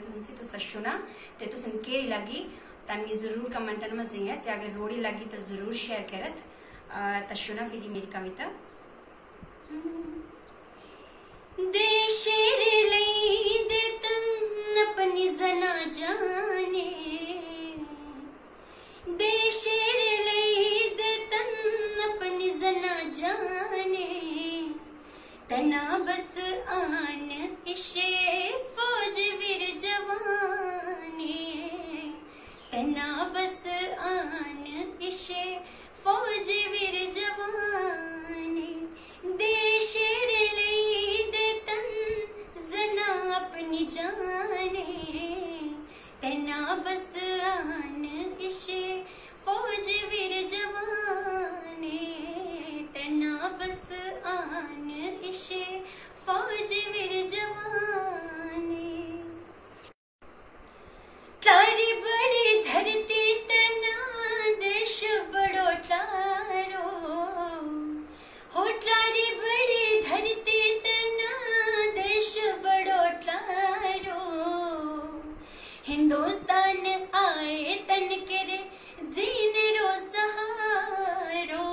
तुमसे तो सशुना ते तो केरी लगी तनगी ज़रूर कमेंट में जिंगे ते अगर रोड़ी लगी तो ज़रूर शेयर करत। तशुना फिर मेरी कविता। देशेर तना बस आन, इशे फौज वीर जवाने तना बस आन, इशे फौज वीर जवाने लई दे तन, जना अपनी जाने तना बस आन, इशे फौज वीर जवाने तना बस आन हिंदुस्तान आए तन करे, जीन रो सहारो।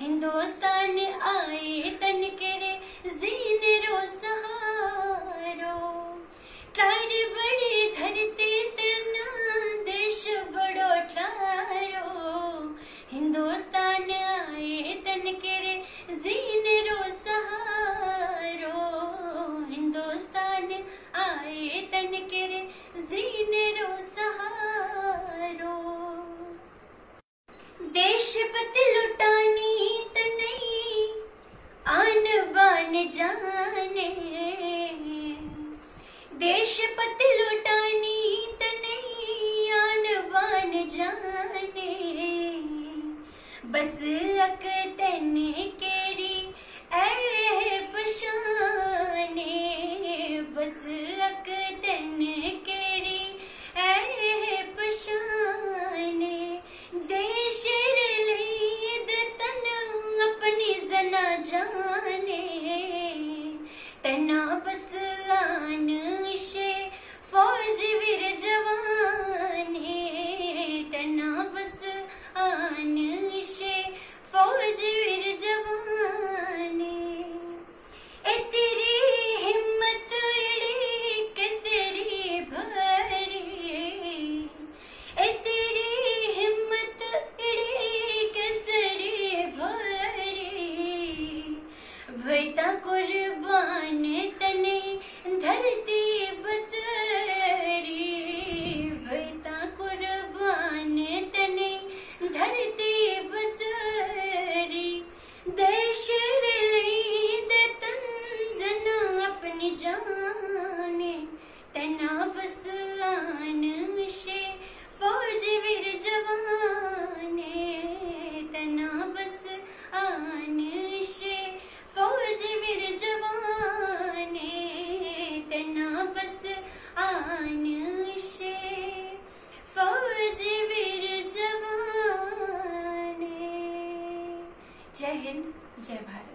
हिंदुस्तान आए तन करे, जीन रो सहारो। तारी बड़ी धरती तना देश बड़ो ठारो हिंदुस्तान आए तन करे, जीन रो सहारो। हिंदुस्तान आए तन करे जीन रो सहारो। देशपति लुटानी तनई आन बान जाने। देशपति लुटानी तनई आन बान जाने। बस जना जाने जय हिंद जय भारत